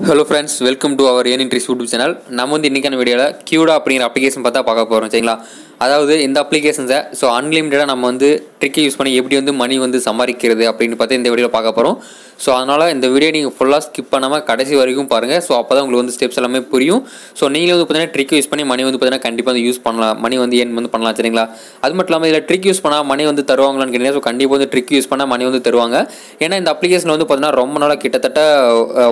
Hello friends welcome to our ஏன் இன்ட்ரிஸ் YouTube channel நம்ம வந்து இன்றைக்கான வீடியோவில் கியூடா அப்படிங்கிற அப்ளிகேஷன் பார்த்தா பார்க்க போகிறோம் சரிங்களா? அதாவது இந்த அப்ளிகேஷன்ஸை ஸோ அன்லிமிட்டடாக நம்ம வந்து ட்ரிக்கை யூஸ் பண்ணி எப்படி வந்து மணி வந்து சம்பாதிக்கிறது அப்படின்னு பார்த்து இந்த வீடியோவில் பார்க்க போகிறோம் ஸோ அதனால் இந்த வீடியோ நீங்கள் ஃபுல்லாக ஸ்கிப் பண்ணாமல் கடைசி வரைக்கும் பாருங்கள் ஸோ அப்போ தான் உங்களுக்கு வந்து ஸ்டெப்ஸ் எல்லாமே புரியும். ஸோ நீங்கள் வந்து பார்த்தீங்கன்னா ட்ரிக் யூஸ் பண்ணி மணி வந்து பார்த்தீங்கன்னா கண்டிப்பாக வந்து யூஸ் பண்ணலாம். மணி வந்து ஏன் வந்து பண்ணலாம் சரிங்களா? அது மட்டும் இல்லாமல் இதில் ட்ரிக் யூஸ் பண்ணால் மணி வந்து தருவாங்களான்னு கேட்டீங்கன்னா ஸோ கண்டிப்பாக வந்து ட்ரிக் யூஸ் பண்ணால் மணி வந்து தருவாங்க. ஏன்னா இந்த அப்ளிகேஷன் வந்து பார்த்தீங்கன்னா ரொம்ப நாளாக கிட்டத்தட்ட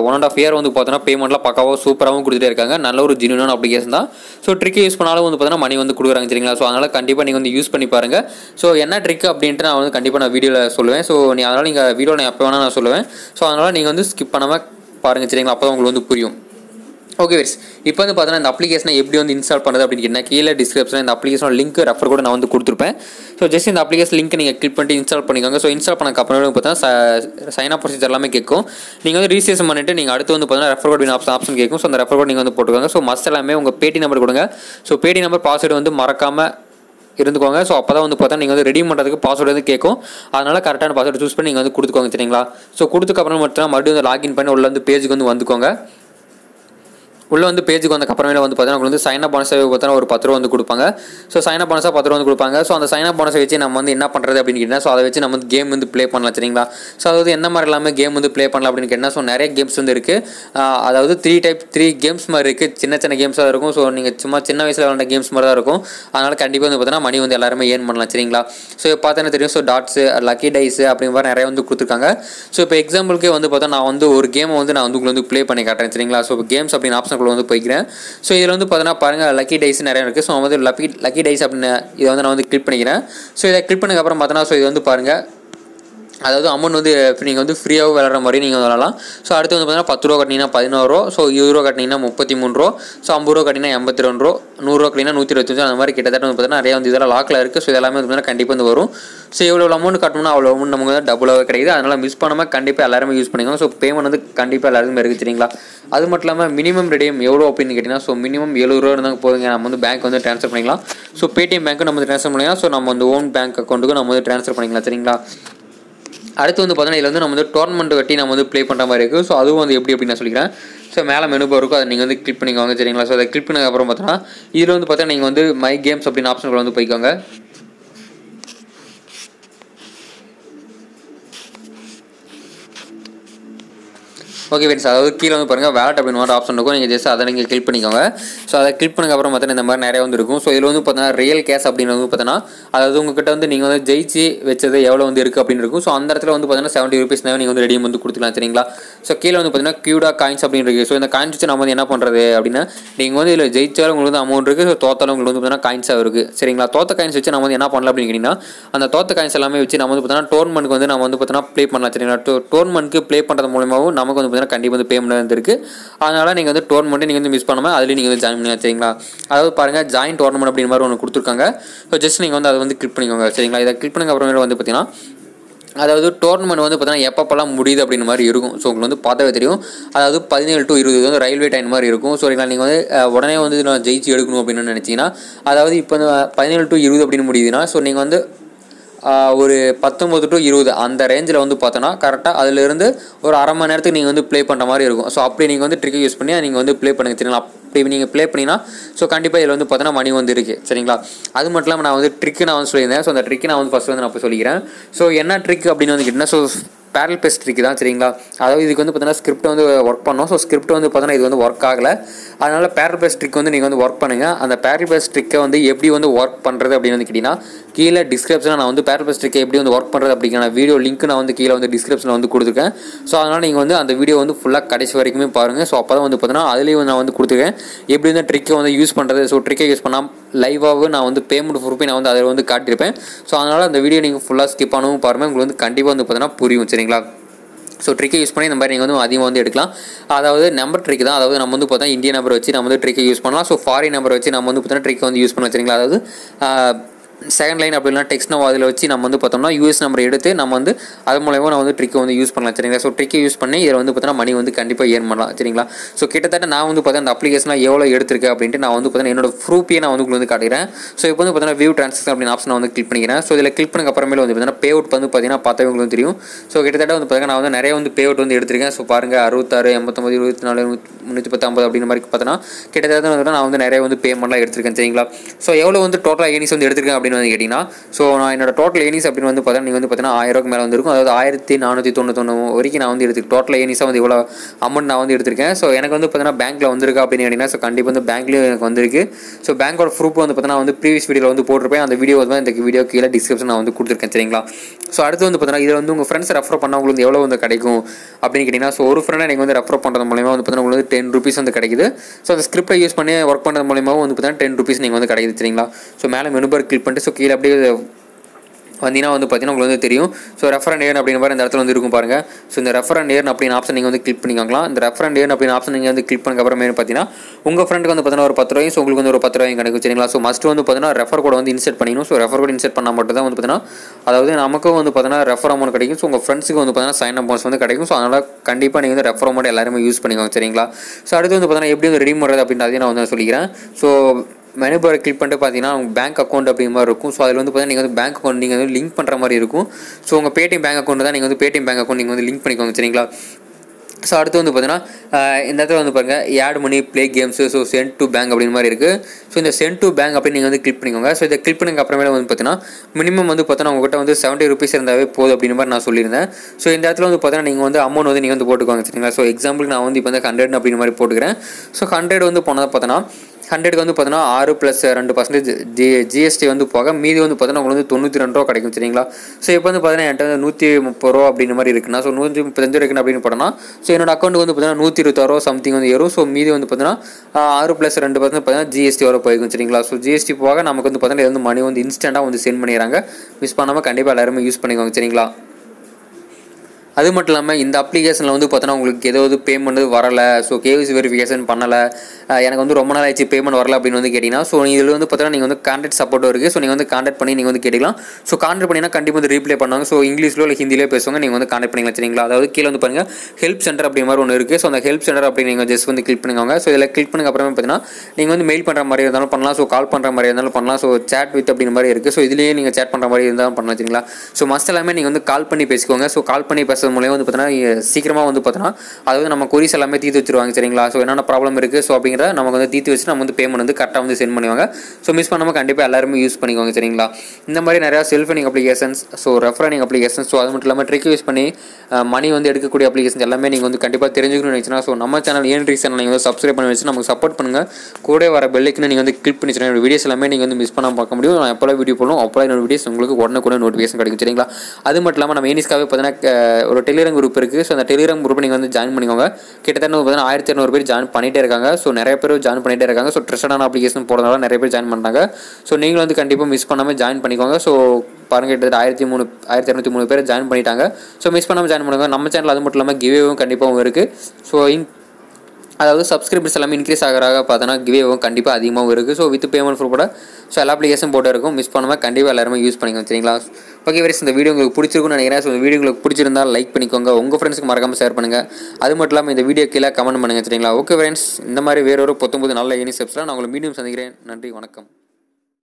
ஒன் அண்ட் ஆஃப் இயர் வந்து பார்த்தீங்கன்னா பேமெண்ட்லாம் பக்காவாக சூப்பராகவும் கொடுத்துட்டே இருக்காங்க. நல்ல ஒரு ஜென்யூனான அப்ளிகேஷன் தான். ஸோ ட்ரிக் யூஸ் பண்ணாலும் வந்து பார்த்தீங்கன்னா மணி வந்து கொடுக்குறாங்க சரிங்களா? ஸோ அதனால் கண்டிப்பாக நீங்கள் வந்து யூஸ் பண்ணி பாருங்கள் ஸோ என்ன ட்ரிக் அப்படின்ட்டு நான் வந்து கண்டிப்பாக நான் வீடியோவில் சொல்லுவேன். ஸோ நீ அதனால் நீங்கள் வீடியோவில் நான் எப்போ வேணால் நான் சொல்லுவேன். ஸோ அதனால் நீங்கள் வந்து ஸ்கிப் பண்ணாமல் பாருங்கள் சரிங்களா? அப்போ தான் உங்களுக்கு வந்து புரியும். ஓகே வெரிஸ் இப்போ வந்து பார்த்தீங்கன்னா இந்த அப்ளிகேஷனை எப்படி வந்து இன்ஸ்டால் பண்ணுறது அப்படின்னு கேட்டால் கீழே டிஸ்கிரிப்ஷனில் இந்த அப்ளிகேஷன் லிங்க் ரெஃபர் கூட நான் வந்து கொடுத்துருப்பேன். ஸோ ஜஸ்ட் இந்த அப்ளிகேஷன் லிங்க் நீங்கள் கிளிக் பண்ணிட்டு இன்ஸ்டால் பண்ணிக்கோங்க. ஸோ இன்ஸ்டால் பண்ணக்கு அப்புறம் பார்த்தீங்கன்னா சைன் அப் ப்ரொசீஜர் எல்லாமே கேட்கும். நீங்கள் வந்து ரிஜிஸ்ட்ரேஷன் பண்ணிட்டு நீங்கள் அடுத்து வந்து பார்த்தீங்கன்னா ரெஃபர் கோட் ஆப்ஷன் ஆப்ஷன் கேட்கும். ஸோ அந்த ரெஃபர் கோட் நீங்கள் வந்து போட்டுக்கோங்க. ஸோ மஸ்ட் எல்லாமே உங்கள் பேடி நம்பர் கொடுங்க. ஸோ பேடி நம்பர் பாஸ்வேர்டு வந்து மறக்காமல் இருந்துக்கோங்க. ஸோ அப்போ தான் வந்து பார்த்தா நீங்கள் வந்து ரெடி பண்ணுறதுக்கு பாஸ்வேர்டு வந்து கேட்கும் அதனால் கரெக்டான பாஸ்வேர்டு சூஸ் பண்ணி நீங்கள் வந்து கொடுத்துக்கோங்க சரிங்களா? ஸோ கொடுத்துக்கப்புறம் மட்டும் மறுபடியும் வந்து லாகின் பண்ணி உள்ள வந்து பேஜுக்கு வந்து வந்துக்கோங்க. உள்ளே வந்து பேஜுக்கு வந்த அப்புறமே வந்து பார்த்தீங்கன்னா உங்களுக்கு வந்து சைன் அப் போனஸை பார்த்தீங்கன்னா ஒரு பத்து ரூபா வந்து கொடுப்பாங்க. ஸோ சைன் அப் போனஸாக பத்து ரூபா வந்து கொடுப்பாங்க. ஸோ அந்த சைன் அப் போனஸை வச்சு நம்ம வந்து என்ன பண்ணுறது அப்படின்னு கேட்டால் ஸோ அதை வச்சு நம்ம வந்து கேம் வந்து ப்ளே பண்ணலாம் சரிங்களா? ஸோ அதாவது என்ன மாதிரி இல்லாமல் கேம் வந்து ப்ளே பண்ணலாம் அப்படின்னு கேட்டால் ஸோ நிறைய கேம்ஸ் வந்து இருக்குது அதாவது த்ரீ டைப் த்ரீ கேம்ஸ் மாதிரி இருக்குது சின்ன சின்ன கேம்ஸாக இருக்கும். ஸோ நீங்கள் சும்மா சின்ன வயசில் விளாண்ட கேம்ஸ் மாதிரி தான் இருக்கும். அதனால் கண்டிப்பாக வந்து பார்த்தீங்கன்னா மணி வந்து எல்லாருமே ஏர்ன் பண்ணலாம் சரிங்களா? ஸோ பார்த்தோன்னா தெரியும் ஸோ டாட்ஸு லக்கி டைஸு அப்படிங்கிற மாதிரி நிறைய வந்து கொடுத்துருக்காங்க. ஸோ இப்போ எக்ஸாம்பிளுக்கே வந்து பார்த்தா நான் வந்து ஒரு கேமை வந்து நான் வந்து உங்களுக்கு வந்து ப்ளே பண்ணி காட்டுறேன் சரிங்களா? ஸோ கேம்ஸ் அப்படின்னு ஆப்ஷன் ஆப்ஷனுக்குள்ள வந்து போய்க்கிறேன். ஸோ இதில் வந்து பார்த்தீங்கன்னா பாருங்கள் லக்கி டைஸ் நிறையா இருக்குது ஸோ வந்து லக்கி லக்கி டைஸ் அப்படின்னு இதை வந்து நான் வந்து கிளிக் பண்ணிக்கிறேன். ஸோ இதை கிளிக் பண்ணதுக்கப்புறம் பார்த்தோன்னா ஸோ இது வந்து பாருங்கள் அதாவது அமௌண்ட் வந்து நீங்கள் வந்து ஃப்ரீயாகவும் விளாட்ற மாதிரி நீங்கள் விளாடலாம் ஸோ அடுத்து வந்து பார்த்தீங்கன்னா பத்து ரூபா கட்டினீங்கன்னா பதினோரு ரூபா. ஸோ இருபது ரூபா கட்டினீங்கன்னா முப்பத்தி மூணு ரூபா. ஸோ ஐம்பது ரூபா கட்டினா எண்பத்தி ரெண்டு ரூபா. நூறுரூவா கட்டினா நூற்றி இருபத்தஞ்சு அந்த மாதிரி கிட்டத்தட்ட வந்து பார்த்தீங்கன்னா நிறைய வந்து இதெல்லாம் லாக்கில் இருக்குது ஸோ இதெல்லாமே வந்து பார்த்தீங்கன்னா கண்டிப்பாக வந்து வரும். ஸோ எவ்வளோ அமௌண்ட் கட்டணும்னா அவ்வளோ அமௌண்ட் நமக்கு வந்து டபுளாகவே கிடைக்குது. அதனால் மிஸ் பண்ணாமல் கண்டிப்பாக எல்லாருமே யூஸ் பண்ணிக்கோங்க. ஸோ பேமெண்ட் வந்து கண்டிப்பாக எல்லாருக்குமே இருக்குது சரிங்களா அது மட்டும் இல்லாமல் மினிமம் ரெடியம் எவ்வளோ அப்படின்னு கேட்டிங்கன்னா ஸோ மினிமம் எழுபது ரூபா இருந்தால் போதுங்க. நம்ம வந்து பேங்க் வந்து ட்ரான்ஸ்ஃபர் பண்ணிக்கலாம். ஸோ பேடிஎம் பேங்க்கு நம்ம வந்து ட்ரான்ஸ்ஃபர் பண்ணிக்கலாம். ஸோ நம்ம வந்து ஓன் பேங்க் அக்கௌண்ட்டுக்கு நம்ம வந்து ட்ரான்ஸ்ஃபர் பண்ணிக்கலாம். சரிங்களா? அடுத்து வந்து பார்த்தீங்கன்னா இதில் வந்து நம்ம வந்து டோர்னமெண்ட் கட்டி நம்ம வந்து ப்ளே பண்ணுற மாதிரி இருக்குது ஸோ அதுவும் வந்து எப்படி அப்படின்னு நான் சொல்லிக்கிறேன். ஸோ மேலே மெனு பார் இருக்கும். அதை நீங்கள் வந்து கிளிக் பண்ணிக்கோங்க சரிங்களா? ஸோ அதை கிளிக் பண்ணதுக்கப்புறம் பார்த்தீங்கன்னா இதில் வந்து பார்த்தீங்கன்னா நீங்கள் வந்து மை கேம்ஸ் அப்படின்னு ஆப்ஷனுக்குள்ள வந்து போய்க்கோங்க. ஓகே ஃப்ரெண்ட்ஸ் அதாவது கீழே வந்து பாருங்கள் வேலட் அப்படின்னு ஒரு ஆப்ஷன் இருக்கும். நீங்கள் ஜஸ்ட் அதை நீங்கள் கிளிக் பண்ணிக்கோங்க. ஸோ அதை கிளிக் பண்ணக்கப்புறம் பார்த்தீங்கன்னா இந்த மாதிரி நிறைய வந்து இருக்கும் ஸோ இதில் வந்து பார்த்தீங்கன்னா ரியல் கேஷ் அப்படின்னு வந்து பார்த்தீங்கன்னா அதாவது உங்ககிட்ட வந்து நீங்கள் வந்து ஜெயிச்சு வச்சது எவ்வளோ வந்து இருக்குது அப்படின்னு இருக்கும். ஸோ அந்த இடத்துல வந்து பார்த்தீங்கன்னா செவன்ட்டி ருபீஸ் நீங்கள் வந்து ரெடியும் வந்து கொடுத்துக்கலாம் சரிங்களா? ஸோ கீழே வந்து பார்த்தீங்கன்னா கியூடா காயின்ஸ் அப்படின்னு இருக்குது ஸோ இந்த காயின்ஸ் வச்சு நம்ம வந்து என்ன பண்ணுறது அப்படின்னா நீங்கள் வந்து இதில் ஜெயிச்சாலும் உங்களுக்கு வந்து அமௌண்ட் இருக்குது ஸோ தோத்தாலும் உங்களுக்கு வந்து பார்த்தீங்கன்னா காயின்ஸாக இருக்குது சரிங்களா? தோத்த காயின்ஸ் வச்சு நம்ம வந்து என்ன பண்ணலாம் அப்படின்னு கேட்டிங்கன்னா அந்த தோத்த காயின்ஸ் எல்லாமே வச்சு நம்ம வந்து பார்த்தீங்கன்னா டோர்னமெண்ட்க்கு வந்து நம்ம வந்து பார்த்தீங்கன்னா ப்ளே பண்ணலாம் சரிங்களா? டோ டோர்னமெண்ட்க்கு ப்ளே பண்ணுறது மூலமாகவும் நமக்கு வந்து பார்த்தீங்கன்னா கண்டிப்பாக வந்து பேமெண்ட் வந்துருக்கு அதனால் நீங்கள் வந்து டோர்னமெண்ட்டை நீங்கள் வந்து மிஸ் பண்ணாமல் அதுலேயும் நீங்கள் வந்து ஜாயின் பண்ணி சரிங்களா? அதாவது பாருங்கள் ஜாயின் டோர்னமெண்ட் அப்படின்ற மாதிரி ஒன்று கொடுத்துருக்காங்க. ஸோ ஜஸ்ட் நீங்கள் வந்து அதை வந்து கிளிக் பண்ணிக்கோங்க சரிங்களா? இதை கிளிக் பண்ணதுக்கு அப்புறமேல வந்து பார்த்தீங்கன்னா அதாவது டோர்னமெண்ட் வந்து பார்த்தீங்கன்னா எப்பப்பெல்லாம் முடியுது அப்படின்ற மாதிரி இருக்கும். ஸோ உங்களுக்கு வந்து பார்த்தாவே தெரியும். அதாவது பதினேழு டு இருபது வந்து ரயில்வே டைம் மாதிரி இருக்கும். ஸோ நீங்கள் வந்து உடனே வந்து நான் ஜெயிச்சு எடுக்கணும் அப்படின்னு நினச்சிங்கன்னா அதாவது இப்போ வந்து பதினேழு டு இருபது அப்படின்னு முடியுதுன்னா ஸோ நீங்கள் வந்து ஒரு பத்தொம்பது டு இருபது அந்த ரேஞ்சில் வந்து பார்த்தோன்னா கரெக்டாக அதிலிருந்து ஒரு அரை மணி நேரத்துக்கு நீங்கள் வந்து ப்ளே பண்ணுற மாதிரி இருக்கும். ஸோ அப்படி நீங்கள் வந்து ட்ரிக்கை யூஸ் பண்ணி நீங்கள் வந்து ப்ளே பண்ணுங்க. சரிங்களா? அப்படி நீங்கள் ப்ளே பண்ணிங்கன்னா ஸோ கண்டிப்பாக இதில் வந்து பார்த்தோன்னா மணி வந்து இருக்குது சரிங்களா? அது மட்டும் இல்லாமல் நான் வந்து ட்ரிக்கு நான் வந்து சொல்லியிருந்தேன். ஸோ அந்த ட்ரிக்கு நான் வந்து ஃபஸ்ட் வந்து நான் இப்போ சொல்லிக்கிறேன். ஸோ என்ன ட்ரிக் அப்படின்னு வந்து கேட்டிங்கன்னா ஸோ பேரல் பேஸ்ட் ட்ரிக் தான். சரிங்களா? அதாவது இதுக்கு வந்து பார்த்தீங்கன்னா ஸ்கிரிப்ட் வந்து ஒர்க் பண்ணோம் ஸோ ஸ்கிரிப்ட் வந்து பார்த்தீங்கன்னா இது வந்து ஒர்க் ஆகலை. அதனால் பேரல் பேஸ்ட் ட்ரிக் வந்து நீங்கள் வந்து ஒர்க் பண்ணுங்கள் அந்த பேரல் பேஸ்ட் ட்ரிக்கை வந்து எப்படி வந்து ஒர்க் பண்ணுறது அப்படின்னு வந்து கேட்டிங்கன்னா கீழே டிஸ்கிரிப்ஷனில் நான் வந்து பேரல் எப்படி வந்து ஒர்க் பண்ணுறது அப்படிங்கிற வீடியோ லிங்க் நான் வந்து கீழே வந்து டிஸ்கிரிப்ஷனில் வந்து கொடுத்துருக்கேன். ஸோ அதனால் நீங்கள் வந்து அந்த வீடியோ வந்து ஃபுல்லாக கடைசி வரைக்குமே பாருங்கள் ஸோ அப்போ தான் வந்து பார்த்தீங்கன்னா அதுலேயும் நான் வந்து கொடுத்துருக்கேன். எப்படி வந்து ட்ரிக்கை வந்து யூஸ் பண்ணுறது ஸோ ட்ரிக்கை யூஸ் பண்ணால் லைவாகவும் நான் வந்து பேமெண்ட் ப்ரூஃபே நான் வந்து அதில் வந்து காட்டியிருப்பேன். ஸோ அதனால் அந்த வீடியோ நீங்கள் ஃபுல்லாக ஸ்கிப் பண்ணவும் பாருங்கள் உங்களுக்கு வந்து கண்டிப்பாக வந்து பார்த்தீங்கன்னா புரியும். சரிங்களா? ஸோ ட்ரிக்கை யூஸ் பண்ணி இந்த மாதிரி நீங்கள் வந்து அதிகமாக வந்து எடுக்கலாம். அதாவது நம்பர் ட்ரிக் தான். அதாவது நம்ம வந்து பார்த்தா இந்திய நம்பர் வச்சு நம்ம வந்து ட்ரிக்கை யூஸ் பண்ணலாம். ஸோ ஃபாரின் நம்பர் வச்சு நம்ம வந்து பார்த்தீங்கன்னா ட்ரிக்கை வந்து யூஸ் பண்ண வச்சுருங்களா அதாவது செகண்ட் லைன் அப்படின்னா டெக்ஸ்ட் நோ அதில் வச்சு நம்ம வந்து பார்த்தோம்னா யூஎஸ் நம்பர் எடுத்து நம்ம வந்து அது மூலயமா நான் வந்து ட்ரிக்கை வந்து யூஸ் பண்ணலாம் சரிங்களா? ஸோ ட்ரிக்கை யூஸ் பண்ணி இதில் வந்து பார்த்தோன்னா மணி வந்து கண்டிப்பாக ஏர்ன் பண்ணலாம் சரிங்களா? ஸோ கிட்டத்தட்ட நான் வந்து பார்த்தா அந்த அப்ளிகேஷனாக எவ்வளோ எடுத்திருக்கேன் அப்படின்ட்டு நான் வந்து பார்த்தீங்கன்னா என்னோட ப்ரூஃபே நான் வந்து உங்களுக்கு வந்து காட்டுகிறேன் ஸோ இப்போ வந்து பார்த்தீங்கன்னா வியூ ட்ரான்சாக்ஷன் அப்படின்னு ஆப்ஷன் வந்து கிளிக் பண்ணிக்கிறேன். ஸோ இதில் கிளிக் பண்ணக்கு அப்புறமேல வந்து பார்த்தீங்கன்னா பே அவுட் வந்து பார்த்தீங்கன்னா பார்த்தா உங்களுக்கு தெரியும். ஸோ கிட்டத்தட்ட வந்து பார்த்தீங்கன்னா நான் வந்து நிறைய வந்து பே அவுட் வந்து எடுத்திருக்கேன். ஸோ பாருங்கள் அறுபத்தாறு எண்பத்தொம்பது இருபத்தி நாலு முந்நூற்றி பத்து ஐம்பது அப்படின்ற மாதிரி பார்த்தீங்கன்னா கிட்டத்தட்ட வந்து நான் வந்து நிறைய வந்து பேமெண்ட்லாம் எடுத்திருக்கேன் சரிங்களா? ஸோ எவ்வளோ வந்து டோட்டலாக ஏனிஸ் வந்து எடுத்திருக்கேன் அப்படின்னு வந்து கேட்டிங்கன்னா ஸோ நான் என்னோட டோட்டல் ஏனிஸ் அப்படின்னு வந்து பார்த்தீங்கன்னா நீங்கள் வந்து பார்த்தீங்கன்னா ஆயிரம் மேலே வந்துருக்கும். அதாவது ஆயிரத்தி நானூற்றி தொண்ணூத்தொன்று வரைக்கும் நான் வந்து எடுத்து டோட்டல் ஏனிஸாக வந்து இவ்வளோ அமௌண்ட் நான் வந்து எடுத்திருக்கேன். ஸோ எனக்கு வந்து பார்த்தீங்கன்னா பேங்க்கில் வந்திருக்கா அப்படின்னு கேட்டிங்கன்னா ஸோ கண்டிப்பாக வந்து பேங்க்லேயும் எனக்கு வந்திருக்கு. ஸோ பேங்க்கோட ப்ரூஃப் வந்து பார்த்தீங்கன்னா வந்து ப்ரீவியஸ் வீடியோவில் வந்து போட்டிருப்பேன். அந்த வீடியோ வந்து இந்த வீடியோ கீழே டிஸ்கிரிப்ஷன் நான் வந்து கொடுத்துருக்கேன் சரிங்களா? ஸோ அடுத்து வந்து பார்த்தீங்கன்னா இதில் வந்து உங்கள் ஃப்ரெண்ட்ஸ் ரெஃபர் பண்ண உங்களுக்கு எவ்வளோ வந்து கிடைக்கும் அப்படின்னு கேட்டிங்கன்னா ஸோ ஒரு ஃப்ரெண்டை நீங்கள் வந்து ரெஃபர் பண்ணுறது மூலியமாக வந்து பார்த்தீங்கன்னா உங்களுக்கு டென் ருபீஸ் வந்து கிடைக்குது. ஸோ அந்த ஸ்கிரிப்டை யூஸ் பண்ணி ஒர்க் பண்ணுறது மூலியமாக வந்து பார்த்தீங்கன்னா டென் ருபீஸ் நீங்கள் வந்து கிடைக்குது சரிங்களா? ஸோ மேலே மெனுபர் கிளிக் பண்ணிட்டு ஸோ கீழே அப்படியே வந்தீங்கன்னா வந்து பார்த்தீங்கன்னா உங்களுக்கு வந்து தெரியும். ஸோ ரெஃபரண்ட் ஏர்ன் அப்படிங்கிற மாதிரி இந்த இடத்துல வந்து இருக்கும் பாருங்கள் ஸோ இந்த ரெஃபரண்ட் ஏர்ன் அப்படின்னு ஆப்ஷன் நீங்கள் வந்து கிளிக் பண்ணிக்கலாம் இந்த ரெஃபரண்ட் ஏர்ன் அப்படின்னு ஆப்ஷன் நீங்கள் வந்து கிளிக் பண்ணக்கப்புறமே பார்த்தீங்கன்னா உங்கள் ஃப்ரெண்டுக்கு வந்து பார்த்தீங்கன்னா ஒரு பத்து ரூபாயும் ஸோ உங்களுக்கு வந்து ஒரு பத்து ரூபாயும் கிடைக்கும். சரிங்களா? ஸோ மஸ்ட் வந்து பார்த்தீங்கன்னா ரெஃபர் கூட வந்து இன்செர்ட் பண்ணிக்கணும் ஸோ ரெஃபர் கூட இன்செர்ட் பண்ணால் மட்டும் தான் வந்து பார்த்தீங்கன்னா அதாவது நமக்கும் வந்து பார்த்தீங்கன்னா ரெஃபர் அமௌண்ட் கிடைக்கும். ஸோ உங்கள் ஃப்ரெண்ட்ஸுக்கு வந்து பார்த்தீங்கன்னா சைன் அமௌண்ட்ஸ் வந்து கிடைக்கும். ஸோ அதனால் கண்டிப்பாக நீங்கள் வந்து ரெஃபர் அமௌண்ட் எல்லாருமே யூஸ் பண்ணிக்கோங்க. சரிங்களா? ஸோ அடுத்து வந்து பார்த்தீங்கன்னா எப்படி வந்து ரெடி பண்ணுறது அப்படின்றதையும் நான் வந்து சொல்லிக்கிறேன். ஸோ மெனு பார் கிளிக் பண்ணிட்டு பார்த்தீங்கன்னா உங்கள் பேங்க் அக்கௌண்ட் அப்படிங்கிற மாதிரி இருக்கும். ஸோ அதில் வந்து பார்த்தீங்கன்னா நீங்கள் வந்து பேங்க் அக்கௌண்ட் நீங்கள் வந்து லிங்க் பண்ணுற மாதிரி இருக்கும். ஸோ உங்கள் பேடிஎம் பேங்க் அக்கௌண்ட் தான் நீங்கள் வந்து பேடிஎம் பேங்க் அக்கௌண்ட் நீங்கள் வந்து லிங்க் பண்ணிக்கோங்க சரிங்களா? ஸோ அடுத்து வந்து பார்த்தீங்கன்னா இந்த இடத்துல வந்து பாருங்கள் add money play games so send to bank அப்படின்னு மாதிரி இருக்குது ஸோ இந்த சென்ட் டு பேங்க் அப்படின்னு நீங்கள் வந்து கிளிக் பண்ணிக்கோங்க. ஸோ இதை கிளிக் பண்ணுங்க அப்புறமேல வந்து பார்த்தீங்கன்னா மினிமம் வந்து பார்த்தீங்கன்னா உங்கள்கிட்ட வந்து செவன்ட்டி ருபீஸ் இருந்தாவே போதும் அப்படின்னு மாதிரி நான் சொல்லியிருந்தேன். ஸோ இந்த இடத்துல வந்து பார்த்தீங்கன்னா நீங்கள் வந்து அமௌண்ட் வந்து நீங்கள் வந்து போட்டுக்கோங்க சரிங்களா? ஸோ எக்ஸாம்பிளுக்கு நான் வந்து இப்போ வந்து ஹண்ட்ரட் அப்படின்னு மாதிரி போட்டுக்கிறேன். ஸோ ஹண்ட்ரட் வந்து போனதை பார்த்தோன்னா ஹண்ட்ரடுக்கு வந்து பார்த்தீங்கன்னா ஆறு ப்ளஸ் ரெண்டு பர்சன்டேஜ் ஜி ஜிஎஸ்டி வந்து போக மீதி வந்து பார்த்தீங்கன்னா உங்களுக்கு வந்து தொண்ணூற்றி ரெண்டு ரூபா கிடைக்கும் சரிங்களா? ஸோ இப்போ வந்து பார்த்தீங்கன்னா என்கிட்ட வந்து நூற்றி முப்பது ரூபா அப்படின்ற மாதிரி இருக்குன்னா ஸோ நூற்றி முப்பத்தஞ்சு இருக்குன்னு அப்படின்னு போட்டோம்னா ஸோ என்னோட அக்கௌண்ட் வந்து பார்த்தீங்கன்னா நூற்றி இருபத்தாறு ரூபா சம்திங் வந்து ஏறும். ஸோ மீதி வந்து பார்த்தீங்கன்னா ஆறு ப்ளஸ் ரெண்டு பர்சன்ட் பார்த்தீங்கன்னா ஜிஎஸ்டி வர போயிருக்கும் சரிங்களா? ஸோ ஜிஎஸ்டி போக நமக்கு வந்து பார்த்தீங்கன்னா இது வந்து மணி வந்து இன்ஸ்டண்ட்டாக வந்து சென்ட் பண்ணிடுறாங்க. மிஸ் பண்ணாமல் கண்டிப்பாக எல்லாருமே யூஸ் பண்ணிக்கோங்க சரிங்களா? அது மட்டும் இல்லாமல் இந்த அப்ளிகேஷனில் வந்து பார்த்தோன்னா உங்களுக்கு ஏதாவது பேமெண்ட் வரலை. ஸோ கேவிசி வெரிஃபிகேஷன் பண்ணலை. எனக்கு வந்து ரொம்ப நாள் ஆச்சு பேமெண்ட் வரல அப்படின்னு வந்து கேட்டிங்கன்னா ஸோ இதில் வந்து பார்த்தீங்கன்னா நீங்கள் வந்து கான்டாக்ட் சப்போர்ட்டும் இருக்குது ஸோ நீங்கள் வந்து கான்டாக்ட் பண்ணி நீங்கள் வந்து கேட்கலாம் ஸோ கான்டாக்ட் பண்ணிங்கன்னா கண்டிப்பாக வந்து ரீப்ளே பண்ணுவாங்க. ஸோ இங்கிலீஷ்லோ இல்லை ஹிந்திலே பேசுவாங்க. நீங்கள் வந்து கான்டாக்ட் பண்ணிக்கலாம் சரிங்களா அதாவது கீழே வந்து பாருங்கள் ஹெல்ப் சென்டர் அப்படி மாதிரி ஒன்று இருக்குது ஸோ அந்த ஹெல்ப் சென்டர் அப்படி நீங்கள் ஜஸ்ட் வந்து கிளிக் பண்ணிக்கோங்க. ஸோ இதில் கிளிக் பண்ணுங்க அப்புறமே பார்த்தீங்கன்னா நீங்கள் வந்து மெயில் பண்ணுற மாதிரி இருந்தாலும் பண்ணலாம். ஸோ கால் பண்ணுற மாதிரி இருந்தாலும் பண்ணலாம். ஸோ சேட் வித் அப்படின்ற மாதிரி இருக்குது ஸோ இதுலேயே நீங்கள் சேட் பண்ணுற மாதிரி இருந்தாலும் பண்ணலாம் சரிங்களா ஸோ மஸ்ட் எல்லாமே நீங்கள் வந்து கால் பண்ணி பேசிக்கோங்க. ஸோ கால் பண்ணி ப்ராசஸ் மூலியம் வந்து பார்த்தீங்கன்னா சீக்கிரமாக வந்து பார்த்தோன்னா அதாவது நம்ம கொரிஸ் எல்லாமே தீர்த்து வச்சுருவாங்க சரிங்களா? ஸோ என்னென்ன ப்ராப்ளம் இருக்குது ஸோ அப்படிங்கிற நமக்கு வந்து தீர்த்து வச்சு நம்ம வந்து பேமெண்ட் வந்து கரெக்டாக வந்து சென்ட் பண்ணுவாங்க ஸோ மிஸ் பண்ணாமல் கண்டிப்பாக எல்லாருமே யூஸ் பண்ணிக்கோங்க சரிங்களா? இந்த மாதிரி நிறையா self running applications so refer earning applications so அது மட்டும் இல்லாமல் ட்ரிக் யூஸ் பண்ணி மணி வந்து எடுக்கக்கூடிய அப்ளிகேஷன்ஸ் எல்லாமே நீங்கள் வந்து கண்டிப்பாக தெரிஞ்சுக்கணும்னு நினச்சினா ஸோ நம்ம சேனல் ஏன் ரீசன் நீங்கள் வந்து சப்ஸ்கிரைப் பண்ணி வச்சு நமக்கு சப்போர்ட் பண்ணுங்கள் கூட வர பெல்லுக்குன்னு நீங்கள் வந்து கிளிக் பண்ணி என்னோட வீடியோஸ் எல்லாமே நீங்கள் வந்து மிஸ் பண்ணாமல் பார்க்க முடியும். நான் எப்போ வீடியோ போடணும். அப்போ என்னோட வீடியோஸ் உங்களுக்கு உடனே கூட நோட்டிஃபிகேஷன் கிடைக்கும் சரிங்களா? அது மட்டும் இல்லாமல் நம்ம ஏனிஸ்க்காகவே பார்த்தீங்கன்னா ஒரு டெலிகிராம் குரூப் இருக்குது ஸோ அந்த டெலிகிராம் குரூப் நீங்கள் வந்து ஜாயின் பண்ணிக்கோங்க. கிட்டத்தட்ட பார்த்தீங்கன்னா ஆயிரத்தி இரநூறு பேர் ஜாயின் பண்ணிகிட்டே இருக்காங்க. ஸோ நிறைய பேர் ஜாயின் பண்ணிகிட்டே இருக்காங்க. ஸோ ட்ரெஸ்டான அப்ளிகேஷன் போடுறதுனால நிறைய பேர் ஜாயின் பண்ணுறாங்க ஸோ நீங்களும் வந்து கண்டிப்பாக மிஸ் பண்ணாமல் ஜாயின் பண்ணிக்கோங்க. ஸோ பாருங்கள் கிட்டத்தட்ட ஆயிரத்தி மூணு ஆயிரத்தி இரநூத்தி மூணு பேர் ஜாயின் பண்ணிட்டாங்க. ஸோ மிஸ் பண்ணாமல் ஜாயின் பண்ணுங்க. நம்ம சேனல் அது மட்டும் இல்லாமல் கிவேவும் கண்டிப்பாகவும் இருக்குது ஸோ இன் அதாவது சப்ஸ்கிரிப்ஷன்ஸ் எல்லாமே இன்க்ரீஸ் ஆகிறாக பார்த்தோன்னா கிவேவும் கண்டிப்பாக அதிகமாகவும் இருக்குது ஸோ வித் பேமெண்ட் ப்ரூஃபோட ஸோ எல்லா அப்ளிகேஷன் போட்டு இருக்கும். மிஸ் பண்ணாமல் கண்டிப்பாக எல்லாருமே யூஸ் பண்ணிக்கோங்க சரிங்களா? ஓகே வரைஸ் இந்த வீடியோ உங்களுக்கு பிடிச்சிருக்கும்னு நினைக்கிறேன். ஸோ இந்த வீடியோ உங்களுக்கு பிடிச்சிருந்தால் லைக் பண்ணிக்கோங்க. உங்கள் ஃப்ரெண்ட்ஸ்க்கு மறக்காமல் ஷேர் பண்ணுங்கள் அது மட்டும் இல்லாமல் இந்த வீடியோ கீழே கமெண்ட் பண்ணுங்கள் சரிங்களா? ஓகே ஃப்ரெண்ட்ஸ் இந்த மாதிரி வேறொரு பத்தொம்பது நல்ல எனி நான் உங்களை மீடியம் சந்திக்கிறேன். நன்றி வணக்கம்.